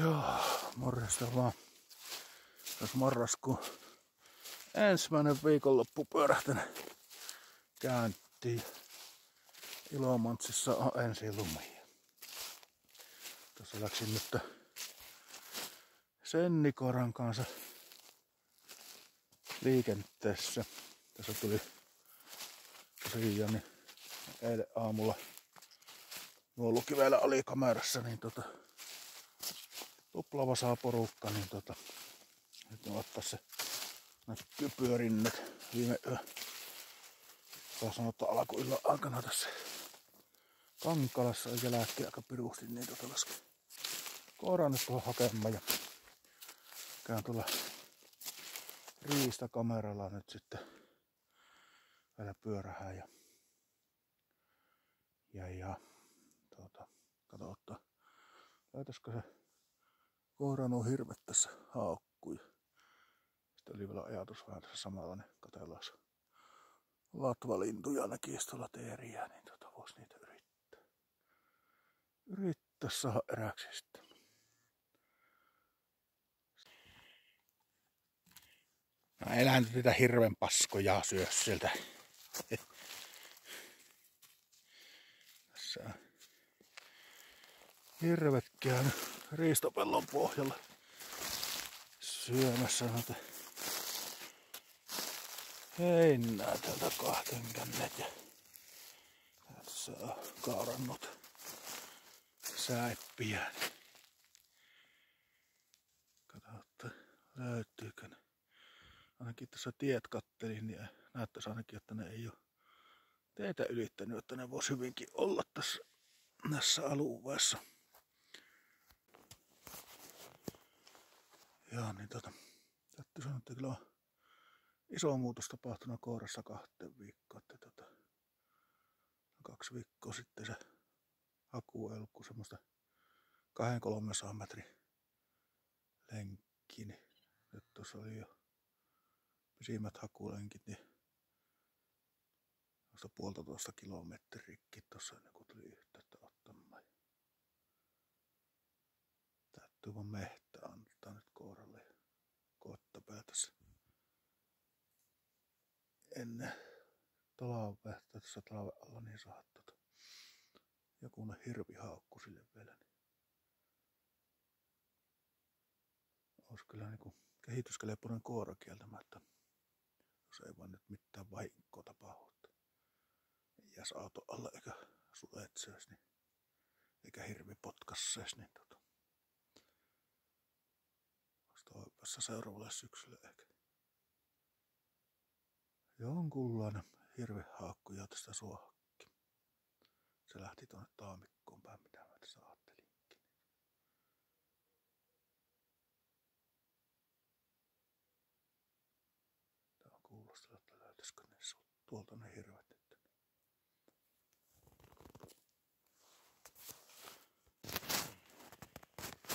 Joo, morjesta vaan. Jos marraskuun ensimmäinen viikonloppu pyörähtänyt käyntiin. Ilomantsissa on ensi lumia. Tuossa läksin nyt Sennikoran kanssa liikenteessä. Tässä tuli niin eilen aamulla nuo lukiväillä oli kamerassa, niin tota, tuplavasaa porukka, niin tota, nyt ne ottaa se kypyörinnet viime yö. Saa sanoa, että alkuillan aikana tässä Kankalassa on jälkeen aika pirusti, niin tota laske koiraan nyt tuohon hakemaan ja käyn tuolla riistakameralla nyt sitten vielä pyörähään ja ja, ja tuota, katsotaan, laitasiko se koiranu hirvet tässä haukkui. Sitten oli vielä ajatus vähän tässä samalla, niin katsellaan latvalintuja näkisi tuolla teeriä, niin tota voisi niitä yrittää. Yrittää saada eräksi sitten. No elän niitä hirven paskoja syö sieltä. Tässä on hirvet käynyt riistopellon pohjalla syömässä noita heinää täältä kahten kännet ja tässä on kaarannut säippiä. Katsotaan, löytyykö ne. Ainakin tässä tiet kattelin, niin näyttäisi ainakin, että ne ei ole teitä ylittänyt, että ne voisi hyvinkin olla tässä, tässä alueessa. Joo, niin tota, täytyy sanoa, että kyllä on iso muutos tapahtunut kourassa kahteen viikkoon. Että tota, kaksi viikkoa sitten se haku ei ollut kuin semmoista 200-300 metrin lenkki, niin nyt tuossa oli jo pisimmät hakulenkit, niin tuosta puolta tuosta kilometriäkin tuossa ennen kuin tuli yhteyttä ottamaan. Vaan mehtä antaa nyt koiralle ja koettapää tässä ennen talvea tässä talven alla niin saat tota, joku hirvi haukku sille vielä. Niin olisi kyllä niinku kehityskelepoinen koira kieltämättä, jos ei vaan nyt mitään vahinkoa tapahdu jäs auto alle eikä suletsees, niin eikä hirvi potkassees, niin tota, toivossa seuraavalle syksylle ehkä. Jonkunlainen haakku ja tästä suohakki. Se lähti tuonne taamikkoon päin, mitä mä tässä ajattelinkin. Tää on kuulostella, että löytyisikö ne tuolta ne hirvet.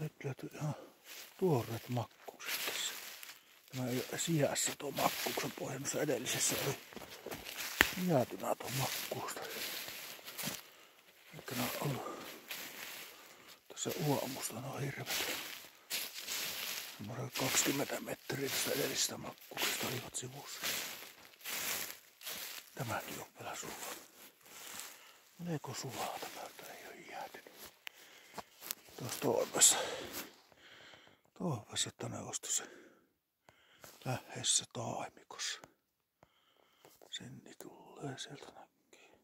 Nyt löytyy ihan tuoreet tässä. Tämä ei ole sijassa tuo makkuksen pohjannassa edellisessä oli jäätynä tuo makkuusta. Eikä nämä on ollut tässä uomusta hirvet. Semmoinen 20 metriä tästä edellisestä makkuksesta olivat sivussa. Tämäkin on vielä suvaa. Meneekö suvaa tämä, ei ole jäätynyt tuossa toivessa. Toivessa, että ne lähessä taimikossa. Senni tulee sieltä näkee.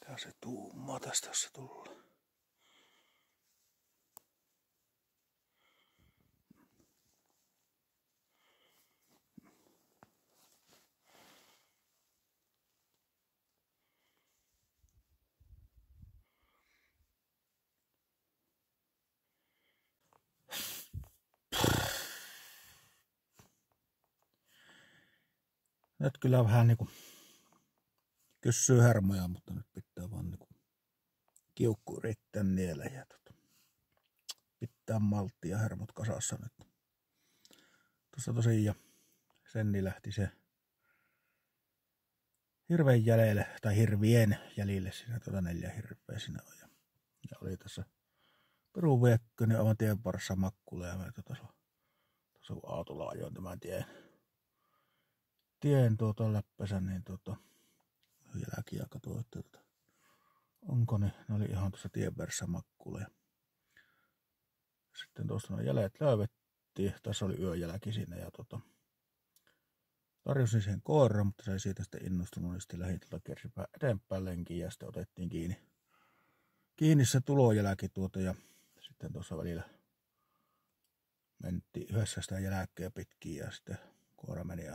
Tää se tuumaa tästä, jos se tulee. Nyt kyllä vähän niinku kysyy hermoja, mutta nyt pitää vaan niinku kiukku yrittää niellä ja tota, pitää malttia ja hermot kasassa nyt. Tuossa tosiaan Senni lähti se hirveän jäljelle, tai hirvien jäljille, siinä tuota neljä hirveä siinä on. Ja, ja oli tässä Peruviekko, niin aivan tien parissa makkule, ja me tuossa, tuossa autolla ajoin tämän tien, tien tuota läppänsä, niin tuota, jälkiä katsoin, että tuota, onko ne, ne oli ihan tuossa tien vieressä makkule. Sitten tuosta ne jäljet löydettiin, tässä oli yöjälki siinä, ja tuota, tarjosin siihen koiran, mutta se ei siitä sitten innostunut, niin sitten lähdin tuolta kersipää eteenpäin lenkiin ja sitten otettiin kiinni, kiinni se tulojälki tuota ja sitten tuossa välillä mentiin yhdessä sitä jälkeä pitkin ja sitten koira meni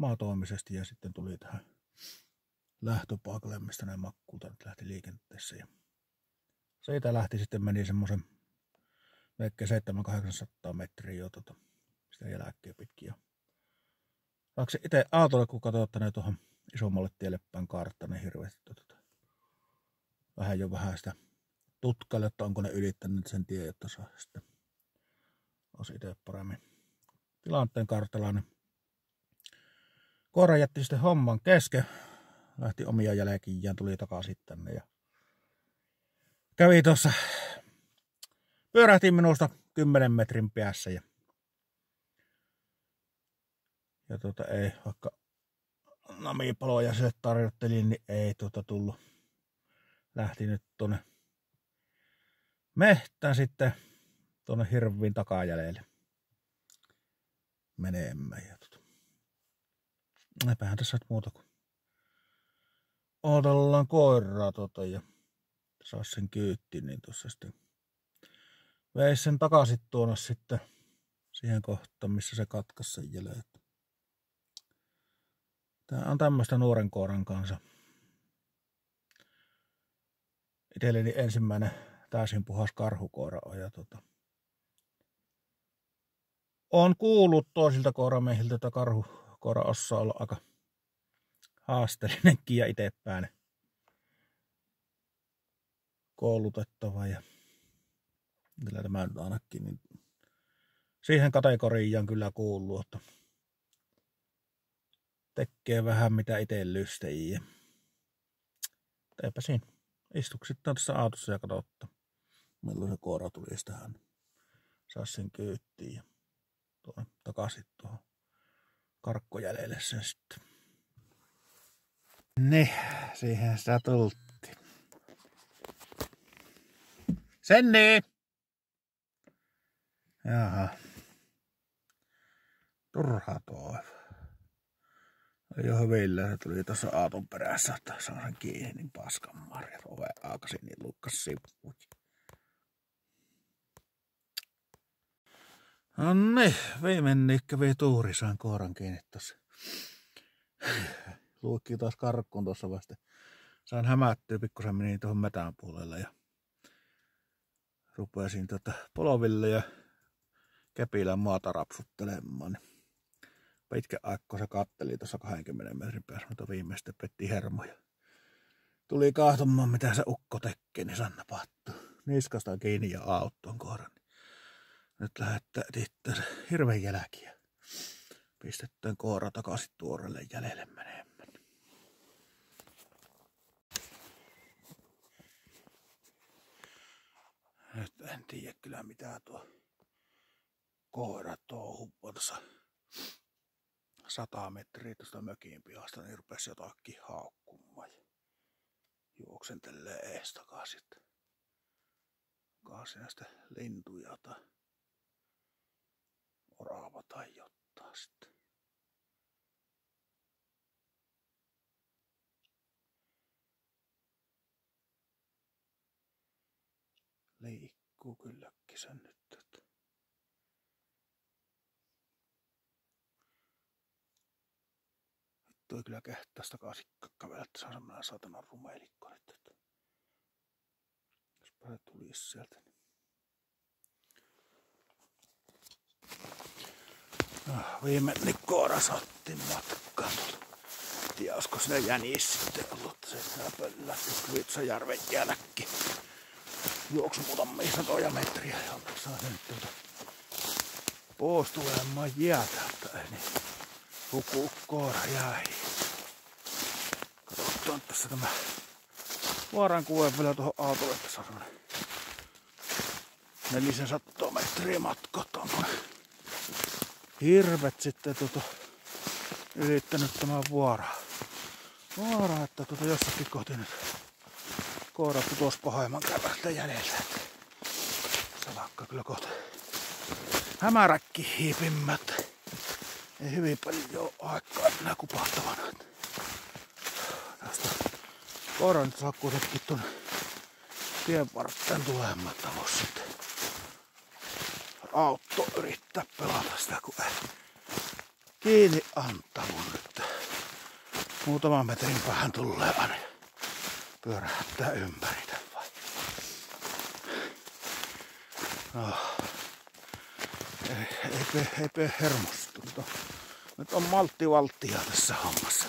omatoimisesti ja sitten tuli tähän lähtöpaikalle, mistä ne makkulta nyt lähti liikenteessä. Ja siitä lähti sitten meni semmoisen melkein 700-800 metriä jo tota, sitä jälkeä pitkin. Ja vaikka itse autolle, kun katsotaan tuohon isommalle tielle päin kartta, niin hirveästi tota, vähän jo vähän sitä tutkaille, että onko ne ylittänyt sen tien, jotta saa sitten olisi itse paremmin tilanteen kartalla. Niin koira jätti sitten homman kesken, lähti omia jälkiin ja tuli takaisin tänne ja kävi tuossa, pyörähti minusta 10 metrin päässä ja ja tuota ei, vaikka namipaloja sille tarjottelin, niin ei tuota tullut. Lähti nyt tuonne mehtään sitten tuonne hirviin takajäljelle menemään. Ja. Eipähän tässä nyt muuta kuin odotellaan koiraa tuota ja saa sen kyytti, niin tuossa sitten veis sen takaisin tuonne sitten siihen kohtaan, missä se katkaisi sen jälleen. Tämä on tämmöistä nuoren koiran kanssa. Itselleni ensimmäinen täysin puhas karhukoira on. Ja tota, on kuullut toisilta koiramiehiltä, että karhukoira osaa olla aika haasteellinenkin ja itsepäin koulutettava. Ja kyllä tämä nyt ainakin niin siihen kategoriaan kyllä kuuluu, että tekee vähän mitä itse lystäjiä. Eipä siinä. Istuks sitten tässä autossa ja katsotta, milloin se koira tulisi tähän. Saa sen kyyttiin ja tuon takaisin tuohon karkkojäljelle sen sitten. Niin, siihen sitä tultiin. Senni! Jaha. Turha toivo jo hyvillä. Se tuli tuossa aaton perässä, että saan sen kiinni, niin paskan marjat. Ove aakasin, niin lukkas sivuun. No niin, viimeinen kävi tuuri, sain koiran kiinni tuossa. Luikki taas karkkuun tuossa vasta. Sain hämättyä, pikkusen meni tuohon metään puolelle ja rupesin tota poloville ja kepillä maata rapsuttelemaan. Pitkä aikko se katteli tuossa 20 metrin päässä, mutta viimeistä petti hermoja. Tuli kahtomaan, mitä se ukko tekee, niin Sanna pattu. Niskasta kiinni ja auttoon kohdan. Nyt lähettää itse hirveän jälkiä. Pistetään koora takaisin tuorelle jäljelle menemään. Nyt en tiedä kyllä mitä tuo koira touhuu tuossa sata metriä tuosta mökin pihasta, niin rupesi jotakin haukkumaan. Juoksentelee ees takaisin. Kaasin näistä lintuja tai orava tai Liikkuu kylläkin sen nyt. toi kyllä kehtäisi takaisin kävellä, että se on semmoinen satanan rumelikko nyt. Jospa se tulisi sieltä. Niin. Viimeinen koira saatti matkaan tuolta. Tiedä, olisiko sinne jänis sitten ollut, se pöllähti Kvitsajärven jälkki. Juoksu muutamia satoja metriä ja saa sen tuota pois jäätä, ei niin hukuu koira jäi. katsoa tässä tämä vaaran kuve vielä tuohon autolle. Tässä on nelisen sattua metriä matka tuonne. Hirvet sitten tuota, ylittänyt tämän. Vuoraa, että tuota jossakin kohti nyt koira putos pahemman kävästä jäljellä. Salakka kyllä kohta hämäräkki hiipimmät. Ei hyvin paljon aikaa enää kupahtavana. Tästä koira nyt saa kuitenkin tuonne tien varten talossa sitten. Auto yrittää pelata sitä, kun ei kiinni antavu nyt. Muutaman metrin päähän tulee aina pyörähtää ympäri vai? No. Ei, ei, ei, ei hermostu. Nyt on maltti valttia tässä hommassa.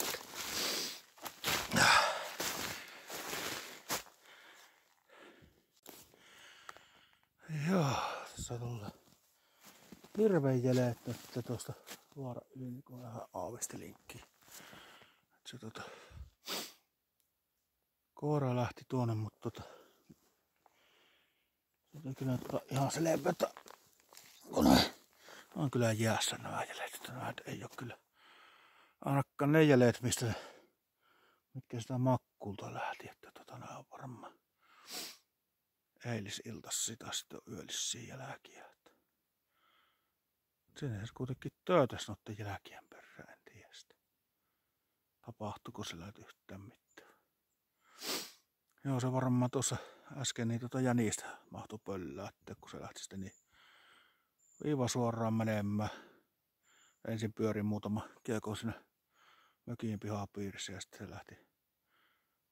Joo, tässä tulee hirveän jäljeet nyt tuosta luoda yli, niin kun vähän aavistelinkki. Se tota, koira lähti tuonne, mutta tota, se kyllä ihan selvätä, kun on kyllä jäässä nämä jäljet. Nämä ei ole kyllä ainakaan ne jäljet, mistä mitkä sitä makkulta lähti, että tota, nämä on varmaan eilisiltas sitä sitten yöllisiä jälkiä. Sinne se kuitenkin töötäs noiden jälkien perään, en tiedä sitä. Tapahtuiko sillä yhtään mitään. Joo, se varmaan tuossa äsken niin tota jänistä mahtui pöllää, että kun se lähti sitten niin viiva suoraan menemään. Ensin pyörin muutama kiekko sinne mökin pihapiirissä ja sitten se lähti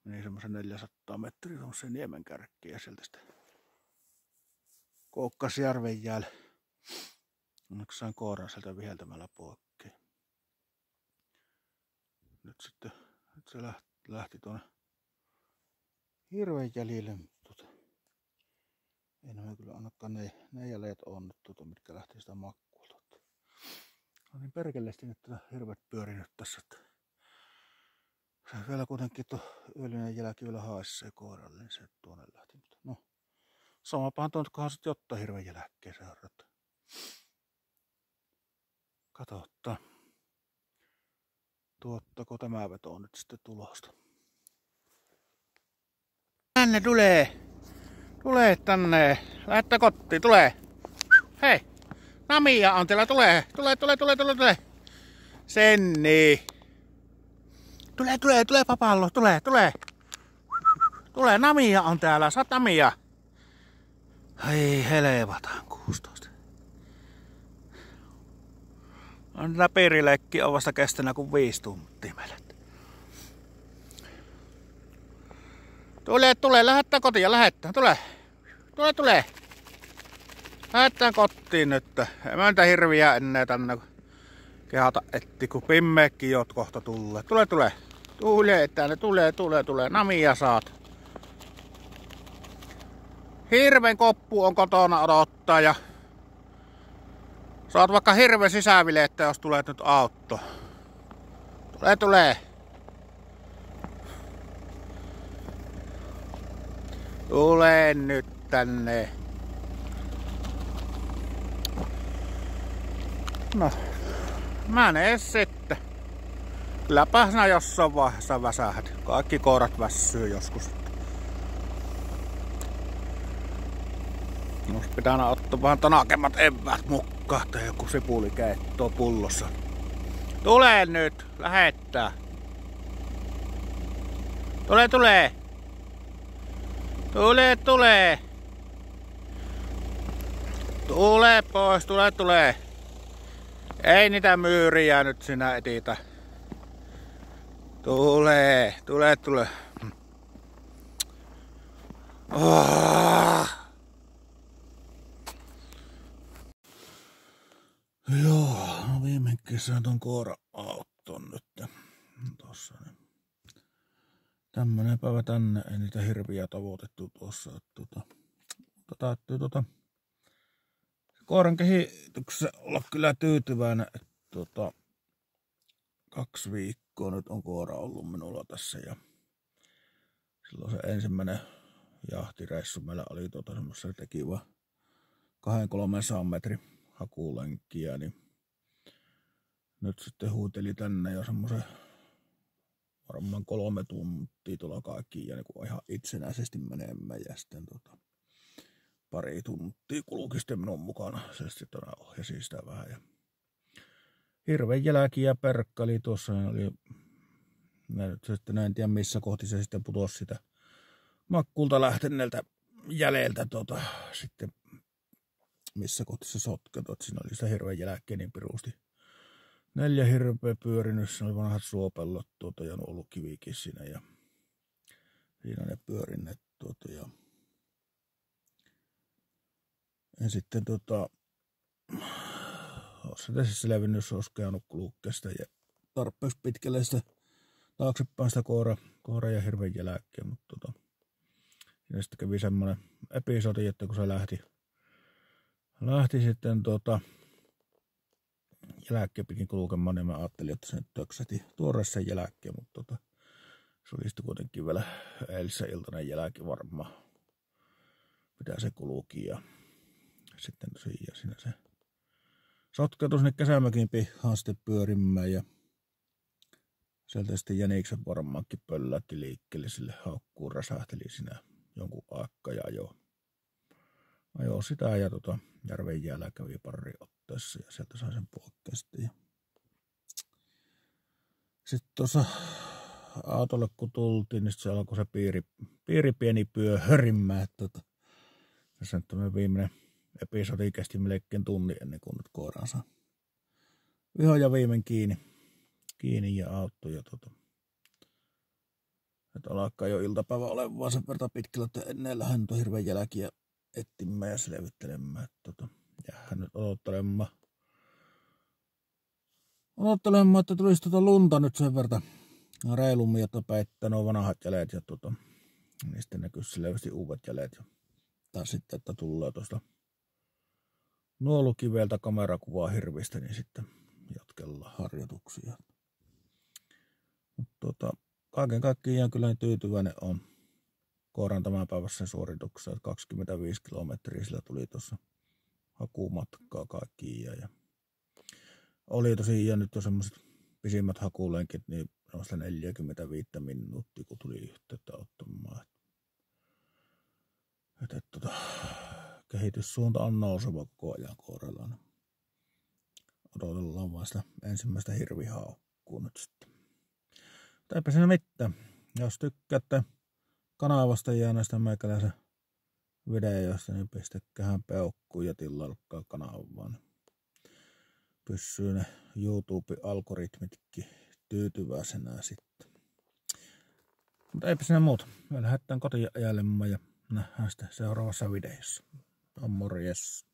meni semmoisen 400 metriä semmoiseen niemen kärkkiin ja sieltä sitten koukkasi järven jäälle. Onneksi sain kooran sieltä viheltämällä poikki. Nyt sitten nyt se lähti, lähti tuonne hirveän jäljille. Tuota, ei nämä kyllä ainakaan ne, ne jäljet on nyt, tuota, mitkä lähti sitä makkuulta. No niin perkeleesti nyt tätä hirvet pyörinyt tässä. Että se vielä kuitenkin tuo yöllinen jälki vielä haisee koiralle, niin se tuonne lähti. Mutta no, samapahan tuonne sitten jotta hirveän jälkeen seurata. Katsotaan. Tuottako tämä veto nyt sitten tulosta. Tänne tulee. Tulee tänne. Lähettää kotiin. Tulee. Hei. Namia on teillä. Tulee. Tulee, tulee, tulee, tulee, tulee. Senni. Tulee, tulee, tulee papallo. Tulee, tulee. Tulee. Namia on täällä. Saat Namia. Ai helvataan On läpirileikki on vasta kestänyt kuin viisi tuntia meillä. Tule, tule, lähettää kotiin, lähettää, tule. Tule, tule. Lähettää kotiin nyt. En mä niitä hirviä enää tänne kehata etti, kun pimmeekki jot kohta tulee. Tule, tule. Tule tänne, tule, tule, tule. Namia saat. Hirven koppu on kotona odottaa ja Saat vaikka hirveän sisävileettä, jos tulee nyt auto. Tulee, tulee. Tule nyt tänne. No, mä ne sitten. Kylläpä sinä jossain vaiheessa väsähät. Kaikki koirat väsyy joskus. Olisi pitänyt ottaa vähän tanakemmat eväät mukaan tai joku sipulikäetto pullossa. Tule nyt, lähettää. Tule, tule. Tule, tule. Tule pois, tule, tule. Ei niitä myyriä nyt sinä etitä. Tule, tule, tule. Oh. Joo, no viime kesän ton koira autton nyt. Tossa niin. Tämmönen päivä tänne, ei niitä hirviä tavoitettu tuossa. Tota, mutta täytyy tota, koiran kehityksessä olla kyllä tyytyväinen, että tota, kaksi viikkoa nyt on koira ollut minulla tässä ja silloin se ensimmäinen jahtireissu meillä oli tuota semmoisessa teki vaan kahden kolmen metri hakulenkkiä, niin nyt sitten huuteli tänne jo semmoisen varmaan kolme tuntia tuolla kaikki ja niin ihan itsenäisesti menemään ja sitten tota, pari tuntia kulki sitten minun mukana. Se sitten ohjasi sitä vähän ja hirveän jälki ja perkkali tuossa oli mä nyt sitten en tiedä missä kohti se sitten putosi sitä makkulta lähteneeltä jäljeltä tota, sitten missä kohti se sotketut. Siinä oli sitä hirveän jälkeen niin pirusti. Neljä hirveä pyörinyt, siinä oli vanhat suopellot tuota, ja ollut kivikin siinä ja siinä ne pyörinneet tuota, ja, ja sitten tota, olisi tässä selvinnyt, jos olisi käynyt kulukkeesta ja tarpeeksi pitkälle sitä taaksepäin sitä koora, koora ja hirveän jälkeen, mutta tota, ja sitten kävi semmoinen episodi, että kun se lähti, lähti sitten tota, jälkeen piti kulkemaan, niin mä ajattelin, että se nyt töksäti tuoreessa jälkeen, mutta tota, se oli sitten kuitenkin vielä eilisen iltainen jälki varmaan, mitä se kulki ja sitten tosiaan siinä se sotkeutui sinne kesämökin pihaan sitten pyörimään ja sieltä sitten jänikset varmaankin pöllätti liikkeelle sille haukkuun räsähteli siinä jonkun aikaa ja ajoi, ajoi sitä ja tota, järven jäällä kävi pari otteessa ja sieltä sai sen poikkeasti. Ja... Sitten tuossa autolle kun tultiin, niin se alkoi se piiri, piiri pieni pyö hörimään. Tota. Ja sen viimeinen episodi kesti melkein tunnin ennen kuin nyt koiraan saa viho ja viimein kiinni, kiinni ja auto. Ja tota, että alkaa jo iltapäivä olemaan sen verran pitkällä, että ennen lähden tuon hirveän jälkiä etsimään ja selvittelemään. Tota, hän nyt odottelemaan. Odottelemaan, että tulisi tuota lunta nyt sen verran reilummin, että päittää nuo vanhat jäljet ja tota, niistä näkyy selvästi uudet jäljet. Ja, tai sitten, että tulee tuosta nuolukiveltä kamerakuvaa hirvistä, niin sitten jatkellaan harjoituksia. Mutta tota, kaiken kaikkiaan kyllä tyytyväinen on koiran tämän päivässä suorituksessa. 25 kilometriä sillä tuli tuossa hakumatkaa kaikkiin. Ja, ja oli tosiaan nyt jo semmoiset pisimmät hakulenkit, niin noista 45 minuuttia, kun tuli yhteyttä ottamaan. Että, että, tota, kehityssuunta on nouseva koko ajan koiralla. Niin odotellaan vaan sitä ensimmäistä hirvihaukkuu nyt sitten. Mutta eipä mitään. Jos tykkäätte kanavasta ja näistä meikäläisen videoista, niin pistäkään peukkuun ja tilalkaa kanavaan. Pysyy ne YouTube-algoritmitkin tyytyväisenä sitten. Mutta eipä siinä muuta. Me lähdetään kotiin ajelemaan ja nähdään sitten seuraavassa videossa. On morjes.